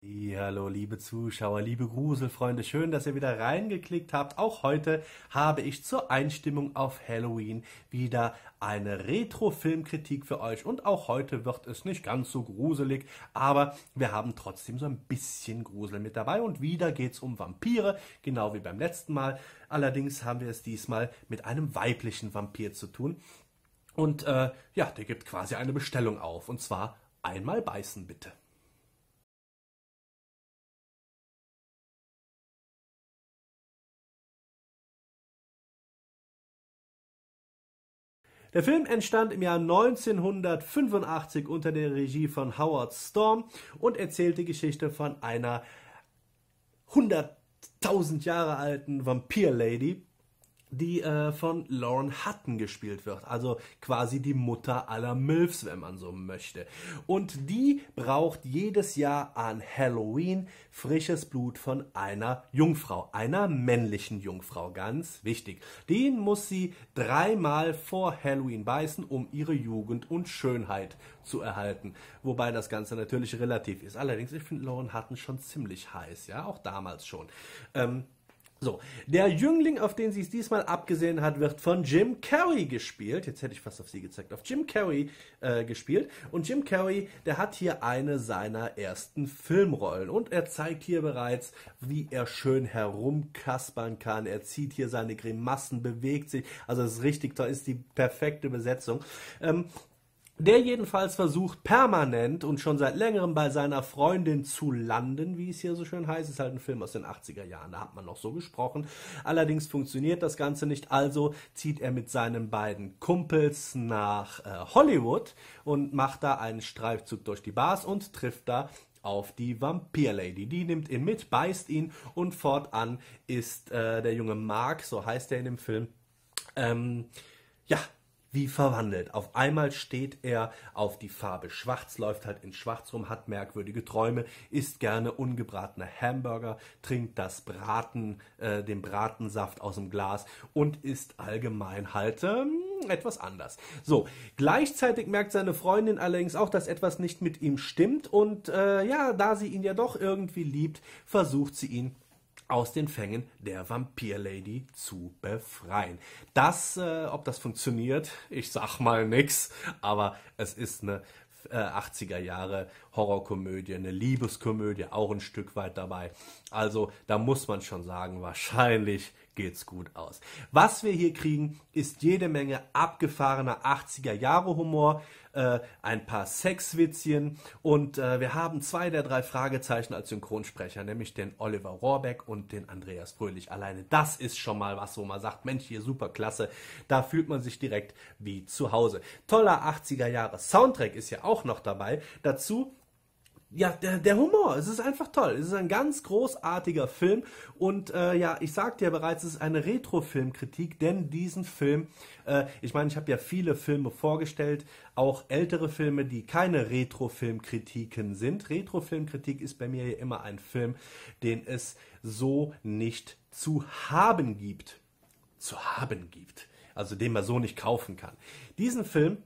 Hallo, liebe Zuschauer, liebe Gruselfreunde, schön, dass ihr wieder reingeklickt habt. Auch heute habe ich zur Einstimmung auf Halloween wieder eine Retro-Filmkritik für euch. Und auch heute wird es nicht ganz so gruselig, aber wir haben trotzdem so ein bisschen Grusel mit dabei. Und wieder geht es um Vampire, genau wie beim letzten Mal. Allerdings haben wir es diesmal mit einem weiblichen Vampir zu tun. Und äh, ja, der gibt quasi eine Bestellung auf. Und zwar einmal beißen, bitte. Der Film entstand im Jahr 1985 unter der Regie von Howard Storm und erzählt die Geschichte von einer 100.000 Jahre alten Vampir-Lady, die äh, von Lauren Hutton gespielt wird, also quasi die Mutter aller Milfs, wenn man so möchte. Und die braucht jedes Jahr an Halloween frisches Blut von einer Jungfrau, einer männlichen Jungfrau, ganz wichtig. Den muss sie dreimal vor Halloween beißen, um ihre Jugend und Schönheit zu erhalten. Wobei das Ganze natürlich relativ ist. Allerdings, ich finde Lauren Hutton schon ziemlich heiß, ja, auch damals schon. Ähm, so, der Jüngling, auf den sie es diesmal abgesehen hat, wird von Jim Carrey gespielt. Jetzt hätte ich fast auf sie gezeigt. Auf Jim Carrey äh, gespielt. Und Jim Carrey, der hat hier eine seiner ersten Filmrollen. Und er zeigt hier bereits, wie er schön herumkaspern kann. Er zieht hier seine Grimassen, bewegt sich. Also es ist richtig toll, ist die perfekte Besetzung. Ähm, der jedenfalls versucht permanent und schon seit längerem bei seiner Freundin zu landen, wie es hier so schön heißt. Ist halt ein Film aus den 80er Jahren, da hat man noch so gesprochen. Allerdings funktioniert das Ganze nicht, also zieht er mit seinen beiden Kumpels nach äh, Hollywood und macht da einen Streifzug durch die Bars und trifft da auf die Vampir-Lady. Die nimmt ihn mit, beißt ihn und fortan ist äh, der junge Mark, so heißt er in dem Film, ähm, ja, wie verwandelt. Auf einmal steht er auf die Farbe Schwarz, läuft halt in Schwarz rum, hat merkwürdige Träume, isst gerne ungebratene Hamburger, trinkt das Braten, äh, den Bratensaft aus dem Glas und ist allgemein halt ähm, etwas anders. So, gleichzeitig merkt seine Freundin allerdings auch, dass etwas nicht mit ihm stimmt und äh, ja, da sie ihn ja doch irgendwie liebt, versucht sie ihn aus den Fängen der Vampir-Lady zu befreien. Das, äh, ob das funktioniert, ich sag mal nix, aber es ist eine äh, 80er Jahre Horrorkomödie, eine Liebeskomödie, auch ein Stück weit dabei. Also da muss man schon sagen, wahrscheinlich geht's gut aus. Was wir hier kriegen, ist jede Menge abgefahrener 80er Jahre Humor, äh, ein paar Sexwitzchen und äh, wir haben zwei der drei Fragezeichen als Synchronsprecher, nämlich den Oliver Rohrbeck und den Andreas Fröhlich. Alleine das ist schon mal was, wo man sagt, Mensch, hier super klasse. Da fühlt man sich direkt wie zu Hause. Toller 80er Jahre Soundtrack ist ja auch noch dabei. Dazu ja, der, der Humor, es ist einfach toll. Es ist ein ganz großartiger Film und äh, ja, ich sagte ja bereits, es ist eine Retro-Filmkritik, denn diesen Film, äh, ich meine, ich habe ja viele Filme vorgestellt, auch ältere Filme, die keine Retro-Filmkritiken sind. Retro-Filmkritik ist bei mir ja immer ein Film, den es so nicht zu haben gibt. Zu haben gibt. Also den man so nicht kaufen kann. Diesen Film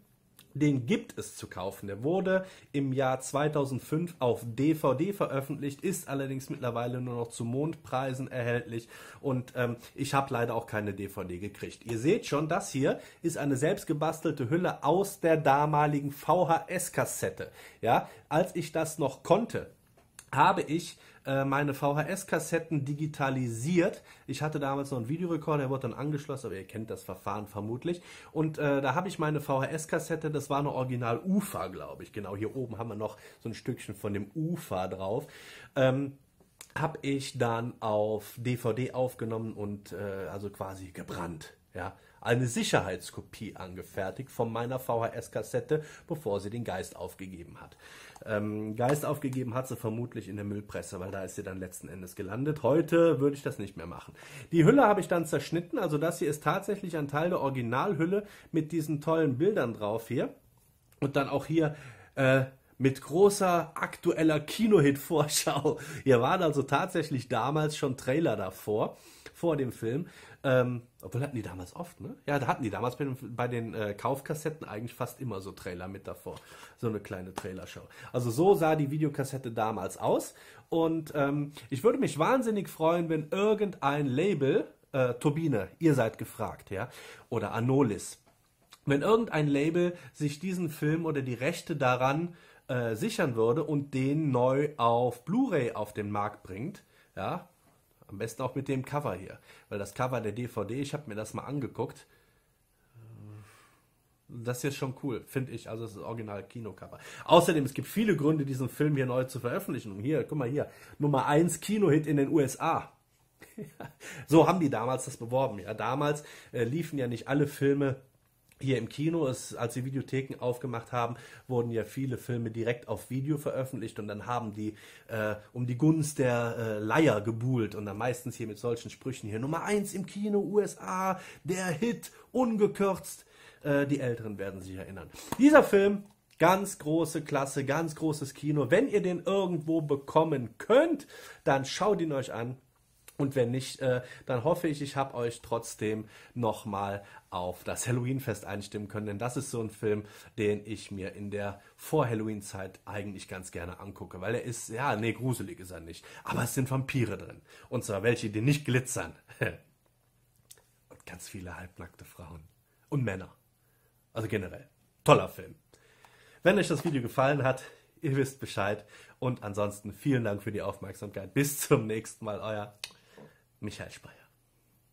den gibt es zu kaufen. Der wurde im Jahr 2005 auf DVD veröffentlicht, ist allerdings mittlerweile nur noch zu Mondpreisen erhältlich und ähm, ich habe leider auch keine DVD gekriegt. Ihr seht schon, das hier ist eine selbstgebastelte Hülle aus der damaligen VHS-Kassette. Ja, als ich das noch konnte, habe ich äh, meine VHS-Kassetten digitalisiert. Ich hatte damals noch einen Videorekorder, der wurde dann angeschlossen, aber ihr kennt das Verfahren vermutlich. Und äh, da habe ich meine VHS-Kassette, das war eine Original UFA, glaube ich. Genau, hier oben haben wir noch so ein Stückchen von dem UFA drauf. Ähm, habe ich dann auf DVD aufgenommen und äh, also quasi gebrannt. Ja, eine Sicherheitskopie angefertigt von meiner VHS-Kassette, bevor sie den Geist aufgegeben hat. Ähm, Geist aufgegeben hat sie vermutlich in der Müllpresse, weil da ist sie dann letzten Endes gelandet. Heute würde ich das nicht mehr machen. Die Hülle habe ich dann zerschnitten, also das hier ist tatsächlich ein Teil der Originalhülle mit diesen tollen Bildern drauf hier. Und dann auch hier äh, mit großer aktueller Kinohit-Vorschau. Hier waren also tatsächlich damals schon Trailer davor, vor dem Film. Ähm, Obwohl hatten die damals oft, ne? Ja, da hatten die damals bei den, bei den äh, Kaufkassetten eigentlich fast immer so Trailer mit davor. So eine kleine Trailershow. Also so sah die Videokassette damals aus. Und ähm, ich würde mich wahnsinnig freuen, wenn irgendein Label, äh, Turbine, ihr seid gefragt, ja, oder Anolis, wenn irgendein Label sich diesen Film oder die Rechte daran äh, sichern würde und den neu auf Blu-ray auf den Markt bringt, ja, am besten auch mit dem Cover hier, weil das Cover der DVD, ich habe mir das mal angeguckt, das hier ist schon cool, finde ich. Also das ist Original Kinocover. Außerdem, es gibt viele Gründe, diesen Film hier neu zu veröffentlichen. Und hier, guck mal hier, Nummer 1 Kinohit in den USA. so haben die damals das beworben. Ja, damals äh, liefen ja nicht alle Filme hier im Kino, es, als die Videotheken aufgemacht haben, wurden ja viele Filme direkt auf Video veröffentlicht und dann haben die äh, um die Gunst der äh, Leier gebuhlt und dann meistens hier mit solchen Sprüchen hier Nummer 1 im Kino USA, der Hit, ungekürzt. Äh, die Älteren werden sich erinnern. Dieser Film Ganz große Klasse, ganz großes Kino. Wenn ihr den irgendwo bekommen könnt, dann schaut ihn euch an. Und wenn nicht, äh, dann hoffe ich, ich habe euch trotzdem nochmal auf das Halloween-Fest einstimmen können. Denn das ist so ein Film, den ich mir in der Vor-Halloween-Zeit eigentlich ganz gerne angucke. Weil er ist, ja, nee, gruselig ist er nicht. Aber es sind Vampire drin. Und zwar welche, die nicht glitzern. Und ganz viele halbnackte Frauen. Und Männer. Also generell. Toller Film. Wenn euch das Video gefallen hat, ihr wisst Bescheid. Und ansonsten vielen Dank für die Aufmerksamkeit. Bis zum nächsten Mal, euer Michael Speyer.